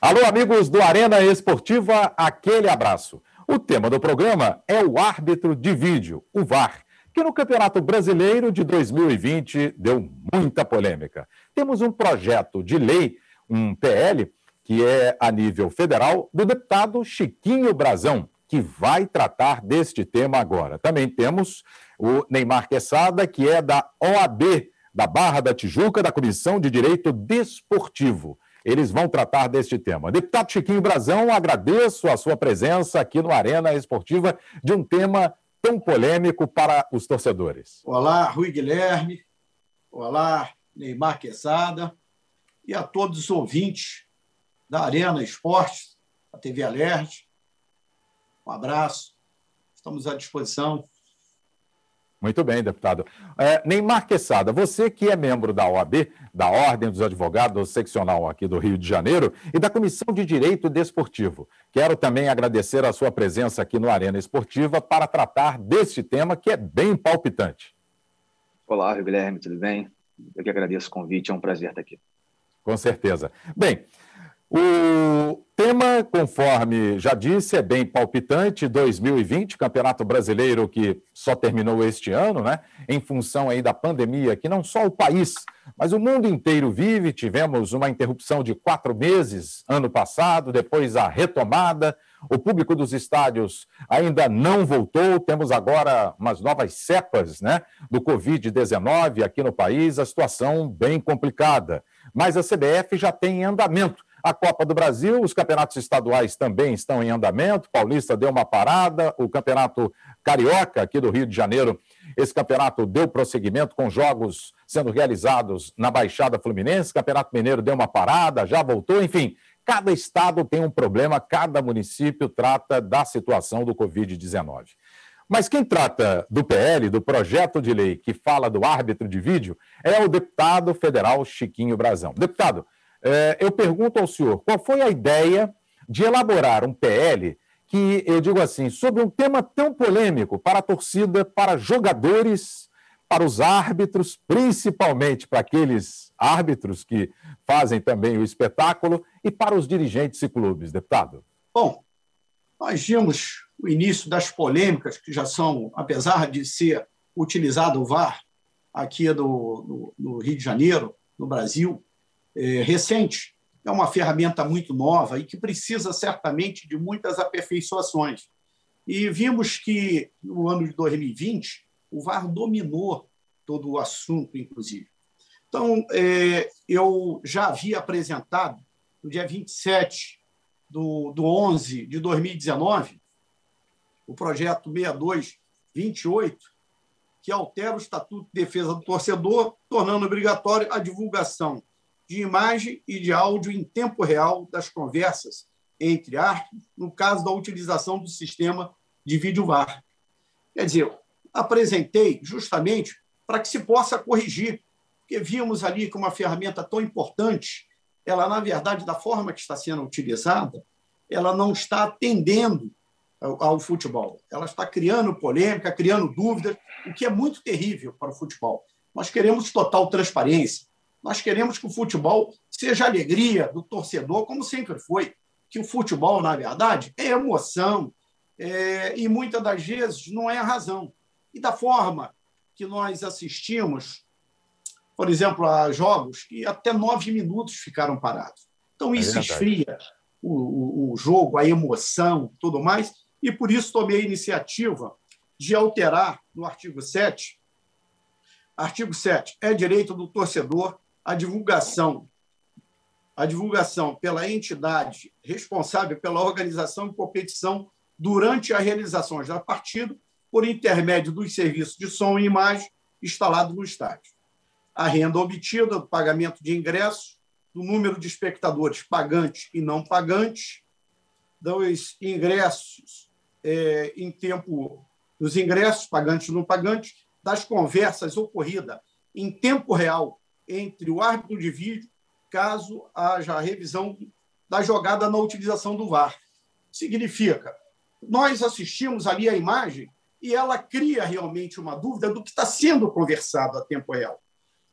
Alô, amigos do Arena Esportiva, aquele abraço. O tema do programa é o árbitro de vídeo, o VAR, que no Campeonato Brasileiro de 2020 deu muita polêmica. Temos um projeto de lei, um PL, que é a nível federal, do deputado Chiquinho Brazão, que vai tratar deste tema agora. Também temos o Neymar Quesada, que é da OAB, da Barra da Tijuca, da Comissão de Direito Desportivo eles vão tratar deste tema. Deputado Chiquinho Brazão, agradeço a sua presença aqui no Arena Esportiva de um tema tão polêmico para os torcedores. Olá, Rui Guilherme. Olá, Neymar Quesada. E a todos os ouvintes da Arena Esportes, a TV Alerte. Um abraço. Estamos à disposição muito bem, deputado. É, Neymar Quesada, você que é membro da OAB, da Ordem dos Advogados Seccional aqui do Rio de Janeiro, e da Comissão de Direito Desportivo. Quero também agradecer a sua presença aqui no Arena Esportiva para tratar deste tema que é bem palpitante. Olá, Guilherme, tudo bem? Eu que agradeço o convite, é um prazer estar aqui. Com certeza. Bem, o tema, conforme já disse, é bem palpitante. 2020, Campeonato Brasileiro que só terminou este ano, né? Em função aí da pandemia, que não só o país, mas o mundo inteiro vive. Tivemos uma interrupção de quatro meses ano passado, depois a retomada. O público dos estádios ainda não voltou. Temos agora umas novas cepas, né? Do Covid-19 aqui no país. A situação bem complicada. Mas a CBF já tem em andamento a Copa do Brasil, os campeonatos estaduais também estão em andamento. Paulista deu uma parada, o Campeonato Carioca, aqui do Rio de Janeiro, esse campeonato deu prosseguimento com jogos sendo realizados na Baixada Fluminense. Campeonato Mineiro deu uma parada, já voltou, enfim. Cada estado tem um problema, cada município trata da situação do Covid-19. Mas quem trata do PL, do projeto de lei que fala do árbitro de vídeo, é o deputado federal Chiquinho Brazão. Deputado, eu pergunto ao senhor, qual foi a ideia de elaborar um PL que, eu digo assim, sobre um tema tão polêmico para a torcida, para jogadores, para os árbitros, principalmente para aqueles árbitros que fazem também o espetáculo e para os dirigentes e clubes, deputado? Bom, nós vimos o início das polêmicas, que já são, apesar de ser utilizado o VAR aqui no Rio de Janeiro, no Brasil, é, recente. É uma ferramenta muito nova e que precisa certamente de muitas aperfeiçoações. E vimos que no ano de 2020 o VAR dominou todo o assunto, inclusive. Então, é, eu já havia apresentado, no dia 27 do, do 11 de 2019, o projeto 6228, que altera o Estatuto de Defesa do Torcedor, tornando obrigatório a divulgação de imagem e de áudio em tempo real das conversas entre árbitros, no caso da utilização do sistema de vídeo VAR. Quer dizer, apresentei justamente para que se possa corrigir, porque vimos ali que uma ferramenta tão importante, ela, na verdade, da forma que está sendo utilizada, ela não está atendendo ao, ao futebol. Ela está criando polêmica, criando dúvidas, o que é muito terrível para o futebol. Nós queremos total transparência, nós queremos que o futebol seja alegria do torcedor, como sempre foi. Que o futebol, na verdade, é emoção é, e muitas das vezes não é a razão. E da forma que nós assistimos, por exemplo, a jogos que até nove minutos ficaram parados. Então, é isso é esfria o, o, o jogo, a emoção, tudo mais, e por isso tomei a iniciativa de alterar no artigo 7. Artigo 7. É direito do torcedor a divulgação a divulgação pela entidade responsável pela organização e competição durante a realização da partida por intermédio dos serviços de som e imagem instalados no estádio. A renda obtida do pagamento de ingressos, do número de espectadores pagantes e não pagantes, dos ingressos é, em tempo dos ingressos pagantes e não pagantes, das conversas ocorridas em tempo real entre o árbitro de vídeo, caso haja revisão da jogada na utilização do VAR. Significa, nós assistimos ali a imagem e ela cria realmente uma dúvida do que está sendo conversado a tempo real.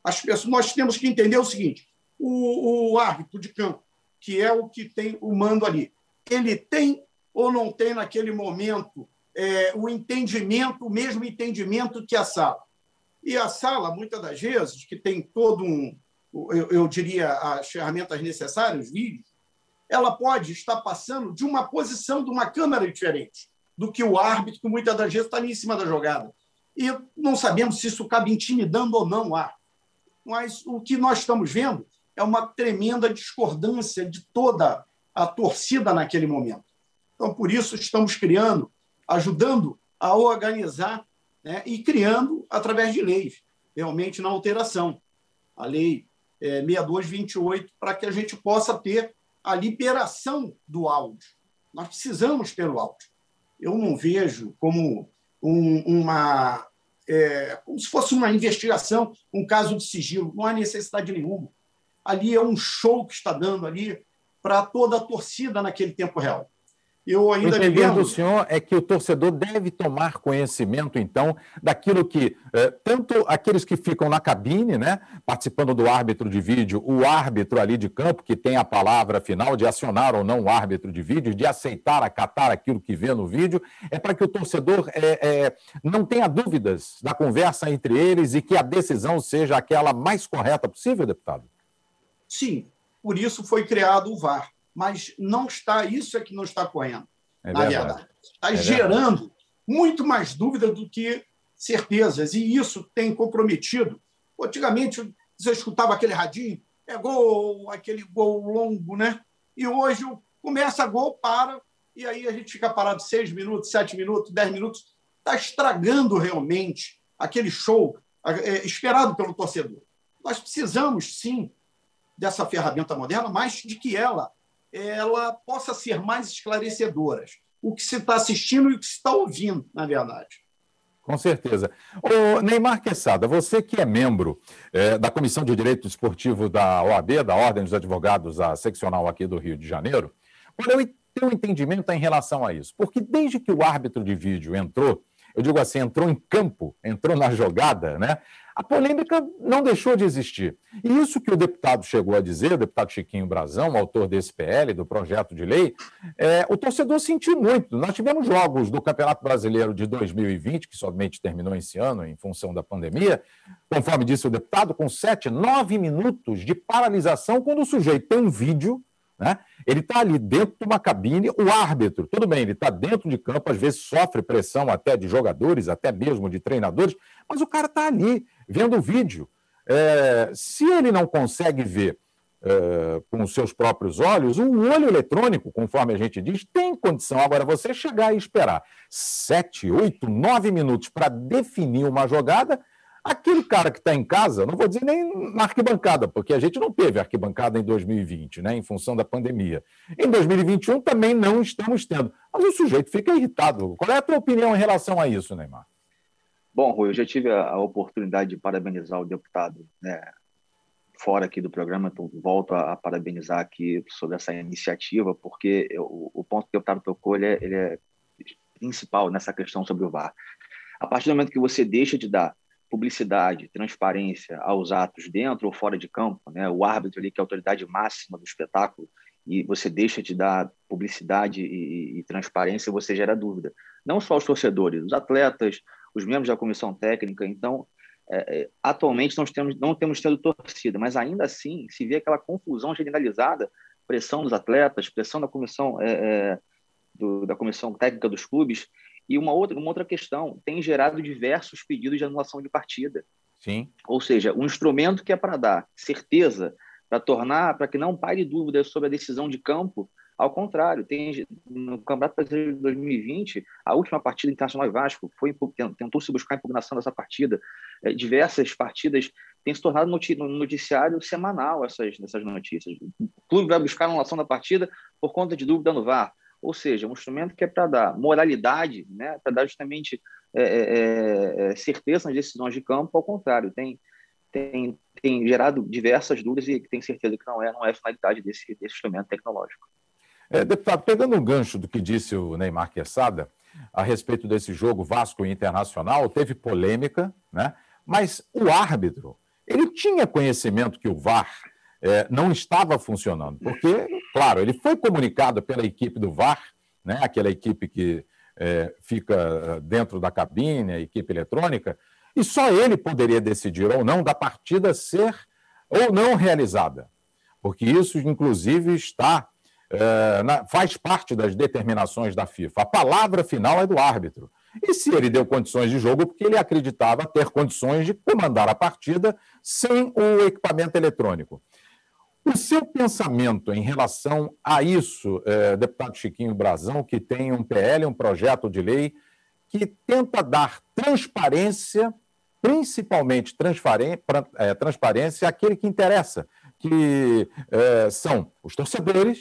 As pessoas, nós temos que entender o seguinte: o, o árbitro de campo que é o que tem o mando ali. Ele tem ou não tem naquele momento é, o entendimento, o mesmo entendimento que a sala. E a sala, muitas das vezes, que tem todo um, eu, eu diria, as ferramentas necessárias, os vídeos, ela pode estar passando de uma posição de uma câmera diferente do que o árbitro, que muitas das vezes está ali em cima da jogada. E não sabemos se isso acaba intimidando ou não o árbitro. Mas o que nós estamos vendo é uma tremenda discordância de toda a torcida naquele momento. Então, por isso, estamos criando, ajudando a organizar né, e criando através de leis, realmente na alteração. A lei é, 6228, para que a gente possa ter a liberação do áudio. Nós precisamos ter o áudio. Eu não vejo como um, uma. É, como se fosse uma investigação, um caso de sigilo. Não há necessidade nenhuma ali é um show que está dando ali para toda a torcida naquele tempo real. Eu ainda o entender do senhor é que o torcedor deve tomar conhecimento, então, daquilo que eh, tanto aqueles que ficam na cabine, né, participando do árbitro de vídeo, o árbitro ali de campo, que tem a palavra final de acionar ou não o árbitro de vídeo, de aceitar, acatar aquilo que vê no vídeo, é para que o torcedor é, não tenha dúvidas da conversa entre eles e que a decisão seja aquela mais correta possível, deputado? Sim, por isso foi criado o VAR. Mas não está, isso é que não está correndo, é na verdade. verdade. Está é gerando verdade. muito mais dúvida do que certezas. E isso tem comprometido. Antigamente, você escutava aquele radinho, é gol, aquele gol longo, né? E hoje começa gol, para, e aí a gente fica parado seis minutos, sete minutos, dez minutos. Está estragando realmente aquele show é, esperado pelo torcedor. Nós precisamos, sim, dessa ferramenta moderna, mas de que ela, ela possa ser mais esclarecedora. O que se está assistindo e o que se está ouvindo, na verdade. Com certeza. O Neymar Quesada, você que é membro é, da Comissão de Direito Esportivo da OAB, da Ordem dos Advogados, a seccional aqui do Rio de Janeiro, qual é o teu entendimento em relação a isso? Porque desde que o árbitro de vídeo entrou, eu digo assim, entrou em campo, entrou na jogada, né? a polêmica não deixou de existir. E isso que o deputado chegou a dizer, o deputado Chiquinho Brazão, autor desse PL, do projeto de lei, é, o torcedor sentiu muito. Nós tivemos jogos do Campeonato Brasileiro de 2020, que somente terminou esse ano em função da pandemia, conforme disse o deputado, com sete, nove minutos de paralisação, quando o sujeito tem um vídeo né? Ele está ali dentro de uma cabine, o árbitro, tudo bem, ele está dentro de campo, às vezes sofre pressão até de jogadores, até mesmo de treinadores, mas o cara está ali vendo o vídeo. É, se ele não consegue ver é, com os seus próprios olhos, o olho eletrônico, conforme a gente diz, tem condição. Agora, você chegar e esperar sete, oito, nove minutos para definir uma jogada, aquele cara que está em casa, não vou dizer nem na arquibancada, porque a gente não teve arquibancada em 2020, né, em função da pandemia. Em 2021 também não estamos tendo. Mas o sujeito fica irritado. Qual é a tua opinião em relação a isso, Neymar? Bom, Rui, eu já tive a, oportunidade de parabenizar o deputado né, fora aqui do programa, então volto a, parabenizar aqui sobre essa iniciativa, porque eu, o ponto que o deputado tocou ele é, ele é principal nessa questão sobre o VAR. A partir do momento que você deixa de dar publicidade, transparência aos atos dentro ou fora de campo, né? o árbitro ali que é a autoridade máxima do espetáculo, e você deixa de dar publicidade e, e, transparência, você gera dúvida. Não só os torcedores, os atletas, os membros da comissão técnica. Então, é, é, atualmente nós temos, não temos tendo torcida, mas ainda assim se vê aquela confusão generalizada, pressão dos atletas, pressão da comissão é, é, do, da comissão técnica dos clubes e uma outra, uma outra questão tem gerado diversos pedidos de anulação de partida. Sim. Ou seja, um instrumento que é para dar certeza, para tornar, para que não pare dúvidas sobre a decisão de campo, ao contrário, tem no Campeonato Brasileiro de 2020, a última partida internacional e Vasco foi tentou se buscar a impugnação dessa partida. É, diversas partidas têm se tornado no noticiário semanal essas, essas notícias. O clube vai buscar a anulação da partida por conta de dúvida no VAR. Ou seja, um instrumento que é para dar moralidade, né, para dar justamente é, é, é, é, certeza nas decisões de campo, ao contrário, tem, tem, tem gerado diversas dúvidas e tem certeza que não é, não é a finalidade desse, desse instrumento tecnológico. É, deputado, pegando um gancho do que disse o Neymar Quesada a respeito desse jogo Vasco Internacional, teve polêmica, né? mas o árbitro, ele tinha conhecimento que o VAR é, não estava funcionando. Porque, claro, ele foi comunicado pela equipe do VAR, né, aquela equipe que é, fica dentro da cabine, a equipe eletrônica, e só ele poderia decidir ou não da partida ser ou não realizada. Porque isso, inclusive, está é, na, faz parte das determinações da FIFA. A palavra final é do árbitro. E se ele deu condições de jogo, porque ele acreditava ter condições de comandar a partida sem o equipamento eletrônico. O seu pensamento em relação a isso, é, deputado Chiquinho Brazão, que tem um PL, um projeto de lei, que tenta dar transparência, principalmente é, transparência àquele que interessa, que é, são os torcedores,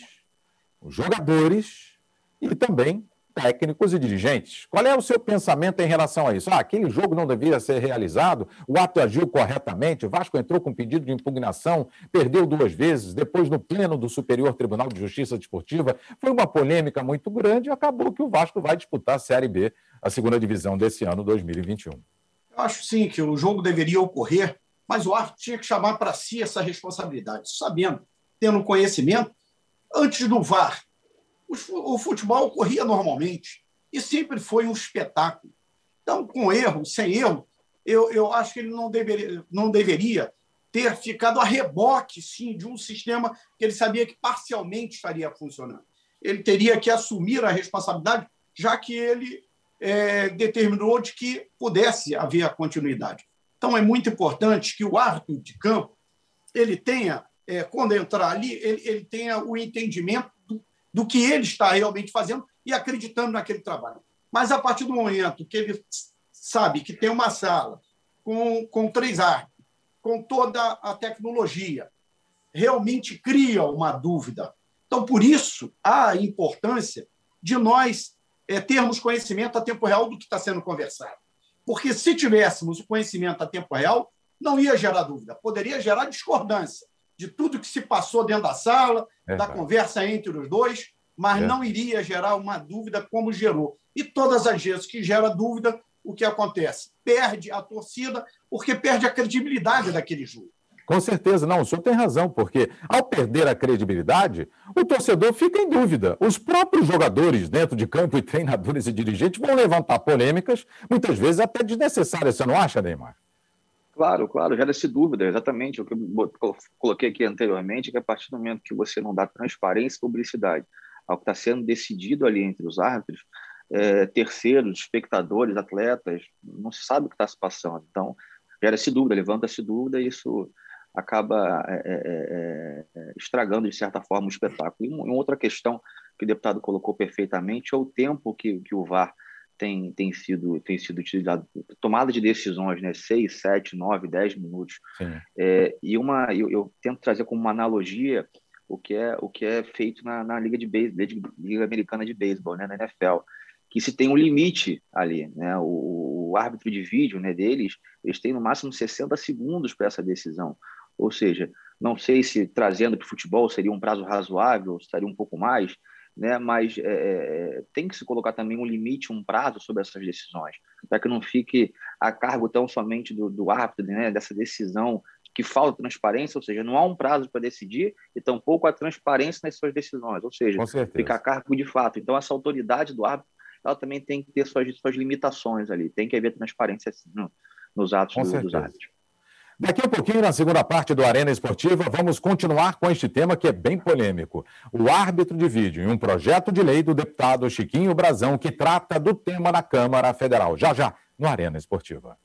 os jogadores e também técnicos e dirigentes. Qual é o seu pensamento em relação a isso? Ah, aquele jogo não devia ser realizado, o ato agiu corretamente, o Vasco entrou com pedido de impugnação, perdeu duas vezes, depois no pleno do Superior Tribunal de Justiça Desportiva, foi uma polêmica muito grande e acabou que o Vasco vai disputar a Série B, a segunda divisão desse ano 2021. Eu acho sim que o jogo deveria ocorrer, mas o árbitro tinha que chamar para si essa responsabilidade, sabendo, tendo conhecimento, antes do VAR o futebol ocorria normalmente e sempre foi um espetáculo. Então, com erro, sem erro, eu, eu acho que ele não deveria, não deveria ter ficado a reboque, sim, de um sistema que ele sabia que parcialmente estaria funcionando. Ele teria que assumir a responsabilidade, já que ele é, determinou de que pudesse haver a continuidade. Então, é muito importante que o árbitro de campo ele tenha, é, quando entrar ali, ele, ele tenha o entendimento do que ele está realmente fazendo e acreditando naquele trabalho. Mas a partir do momento que ele sabe que tem uma sala com, com três artes, com toda a tecnologia, realmente cria uma dúvida. Então, por isso, há a importância de nós é, termos conhecimento a tempo real do que está sendo conversado. Porque se tivéssemos o conhecimento a tempo real, não ia gerar dúvida, poderia gerar discordância de tudo que se passou dentro da sala, é, da conversa entre os dois, mas é. não iria gerar uma dúvida como gerou. E todas as vezes que gera dúvida, o que acontece? Perde a torcida, porque perde a credibilidade daquele jogo. Com certeza, não, o senhor tem razão, porque ao perder a credibilidade, o torcedor fica em dúvida. Os próprios jogadores dentro de campo e treinadores e dirigentes vão levantar polêmicas, muitas vezes até desnecessárias, você não acha, Neymar? Claro, claro, gera-se dúvida, exatamente o que eu coloquei aqui anteriormente, que a partir do momento que você não dá transparência e publicidade ao que está sendo decidido ali entre os árbitros, é, terceiros, espectadores, atletas, não se sabe o que está se passando. Então, gera-se dúvida, levanta-se dúvida e isso acaba é, é, é, é estragando, de certa forma, o espetáculo. E uma outra questão que o deputado colocou perfeitamente é o tempo que, que o VAR tem, tem, sido, tem sido utilizado. Tomada de decisões, né? seis, sete, nove, dez minutos. É, e uma, eu, eu, tento trazer como uma analogia o que é, o que é feito na, na Liga de Beisebol, Liga Americana de Beisebol, né? na NFL, que se tem um limite ali. Né? O, o árbitro de vídeo né, deles, eles têm no máximo 60 segundos para essa decisão. Ou seja, não sei se trazendo para o futebol seria um prazo razoável, estaria um pouco mais, né? mas é, é, tem que se colocar também um limite, um prazo sobre essas decisões, para que não fique a cargo tão somente do, do árbitro, né? dessa decisão que falta transparência, ou seja, não há um prazo para decidir e tampouco há transparência nas suas decisões, ou seja, fica a cargo de fato. Então, essa autoridade do árbitro ela também tem que ter suas, suas limitações ali, tem que haver transparência assim, no, nos atos do, dos árbitros. Daqui a pouquinho, na segunda parte do Arena Esportiva, vamos continuar com este tema que é bem polêmico. O árbitro de vídeo em um projeto de lei do deputado Chiquinho Brazão, que trata do tema na Câmara Federal. Já, já, no Arena Esportiva.